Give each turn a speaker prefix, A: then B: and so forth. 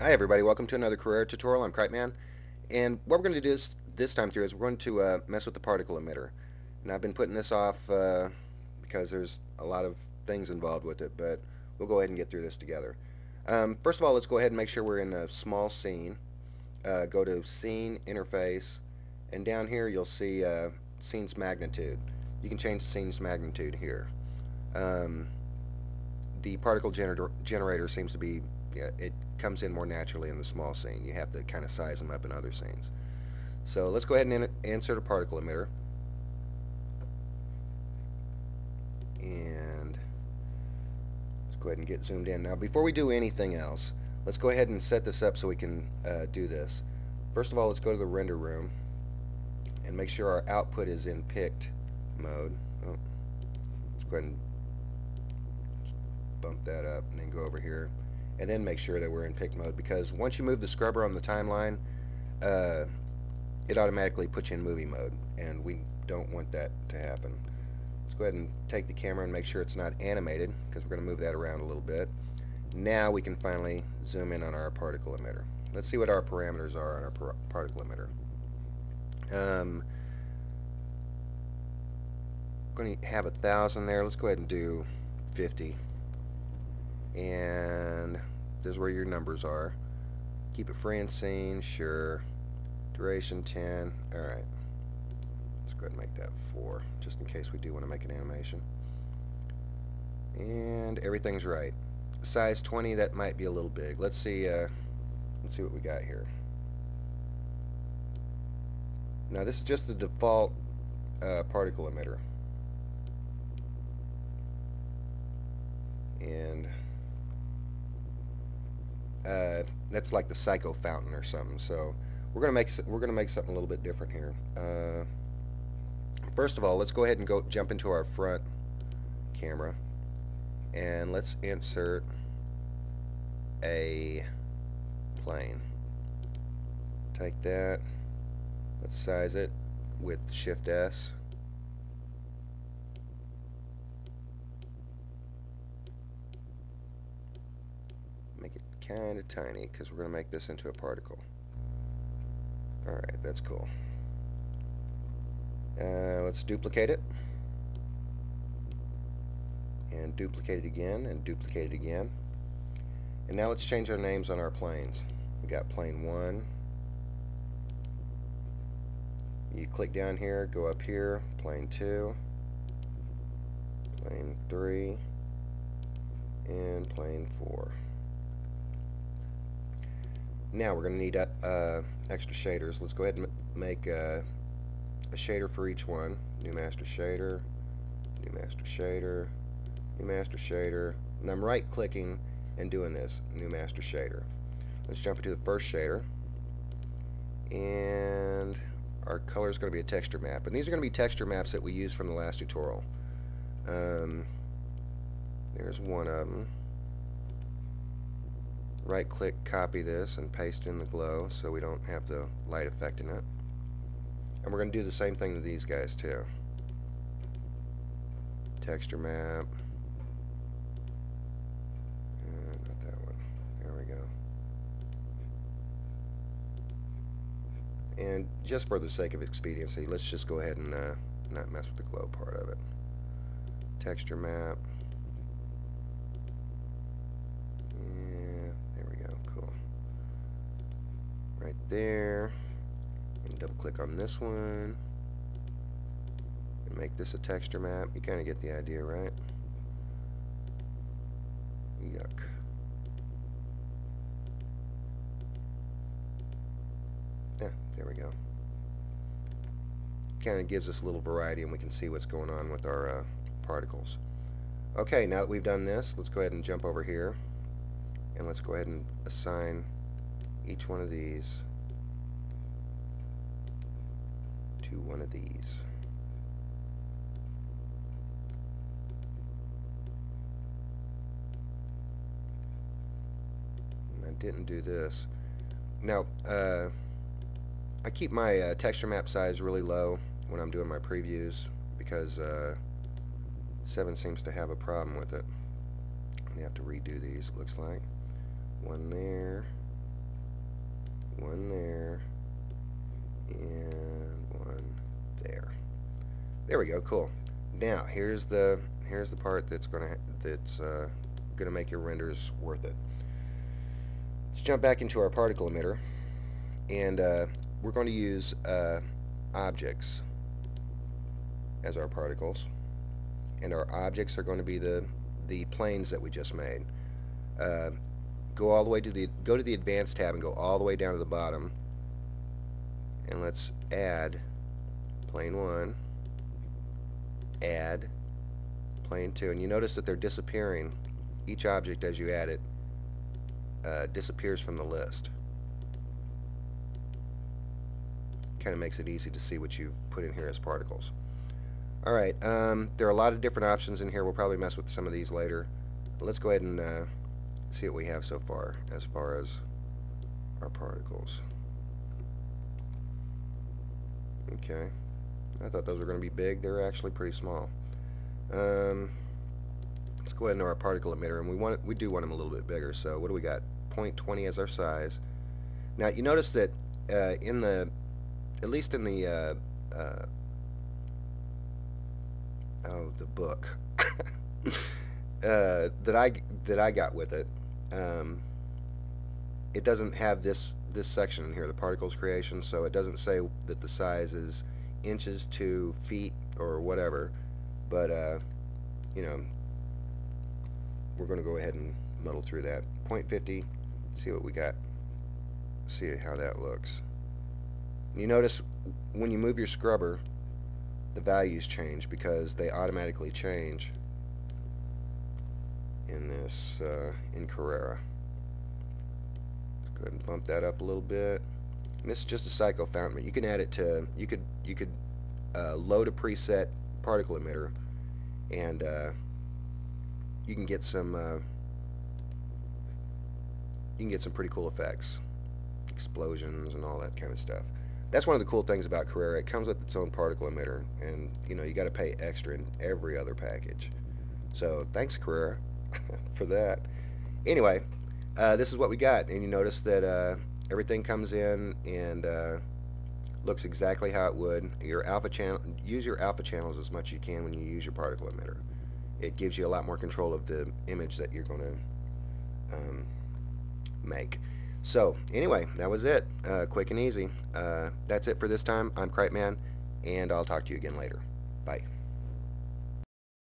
A: Hi everybody, welcome to another Carrara tutorial. I'm Cripeman, and what we're going to do this, this time through is we're going to uh, mess with the particle emitter. And I've been putting this off uh, because there's a lot of things involved with it, but we'll go ahead and get through this together. Um, first of all, let's go ahead and make sure we're in a small scene. Uh, go to Scene, Interface, and down here you'll see uh, Scene's Magnitude. You can change the scene's magnitude here. Um, the particle gener generator seems to be it comes in more naturally in the small scene. You have to kind of size them up in other scenes. So let's go ahead and insert a particle emitter. And let's go ahead and get zoomed in. Now before we do anything else, let's go ahead and set this up so we can uh, do this. First of all, let's go to the render room and make sure our output is in picked mode. Oh, let's go ahead and bump that up and then go over here and then make sure that we're in pick mode because once you move the scrubber on the timeline uh, it automatically puts you in movie mode and we don't want that to happen. Let's go ahead and take the camera and make sure it's not animated because we're going to move that around a little bit. Now we can finally zoom in on our particle emitter. Let's see what our parameters are on our particle emitter. Um, going to have a thousand there. Let's go ahead and do 50 and this is where your numbers are. Keep it free and scene sure. Duration 10 alright let's go ahead and make that 4 just in case we do want to make an animation. And everything's right. Size 20 that might be a little big. Let's see uh, let's see what we got here. Now this is just the default uh, particle emitter. And uh, that's like the psycho fountain or something. So we're gonna make we're gonna make something a little bit different here. Uh, first of all, let's go ahead and go jump into our front camera, and let's insert a plane. Take that. Let's size it with Shift S. kind of tiny because we're going to make this into a particle. Alright, that's cool. Uh, let's duplicate it. And duplicate it again, and duplicate it again. And now let's change our names on our planes. We got plane 1. You click down here, go up here, plane 2, plane 3, and plane 4. Now we're going to need uh, uh, extra shaders. Let's go ahead and make uh, a shader for each one. New master shader, new master shader, new master shader. And I'm right clicking and doing this, new master shader. Let's jump into the first shader. And our color is going to be a texture map. And these are going to be texture maps that we used from the last tutorial. Um, there's one of them right click copy this and paste in the glow so we don't have the light affecting it. And we're going to do the same thing to these guys too. Texture map. Uh, not that one. There we go. And just for the sake of expediency let's just go ahead and uh, not mess with the glow part of it. Texture map right there. Double click on this one. And make this a texture map. You kind of get the idea right? Yuck. Yeah there we go. Kind of gives us a little variety and we can see what's going on with our uh, particles. Okay now that we've done this let's go ahead and jump over here. And let's go ahead and assign each one of these to one of these. I didn't do this. Now, uh, I keep my uh, texture map size really low when I'm doing my previews because uh, 7 seems to have a problem with it. You have to redo these, looks like. One there, one there, and we go. Cool. Now here's the here's the part that's gonna that's uh, gonna make your renders worth it. Let's jump back into our particle emitter, and uh, we're going to use uh, objects as our particles, and our objects are going to be the the planes that we just made. Uh, go all the way to the go to the advanced tab and go all the way down to the bottom and let's add plane 1 add. Plane 2 and you notice that they're disappearing. Each object as you add it uh, disappears from the list. Kind of makes it easy to see what you've put in here as particles. Alright um, there are a lot of different options in here. We'll probably mess with some of these later. Let's go ahead and uh, see what we have so far as far as our particles. Okay. I thought those were going to be big. They're actually pretty small. Um, let's go ahead into our particle emitter, and we want we do want them a little bit bigger. So what do we got? 0.20 as our size. Now you notice that uh, in the, at least in the, uh, uh, oh, the book uh, that I that I got with it, um, it doesn't have this this section in here, the particles creation, so it doesn't say that the size is inches to feet or whatever, but uh, you know, we're going to go ahead and muddle through that. 0.50, see what we got, see how that looks. You notice when you move your scrubber, the values change because they automatically change in this uh, in Carrara. Let's go ahead and bump that up a little bit. This is just a psycho fountain, you can add it to you could you could uh, load a preset particle emitter, and uh, you can get some uh, you can get some pretty cool effects, explosions and all that kind of stuff. That's one of the cool things about Carrara. It comes with its own particle emitter, and you know you got to pay extra in every other package. So thanks, Carrara. for that. Anyway, uh, this is what we got, and you notice that uh, everything comes in and uh, looks exactly how it would. Your alpha channel, use your alpha channels as much as you can when you use your particle emitter. It gives you a lot more control of the image that you're going to um, make. So anyway, that was it. Uh, quick and easy. Uh, that's it for this time. I'm Cripeman, and I'll talk to you again later. Bye.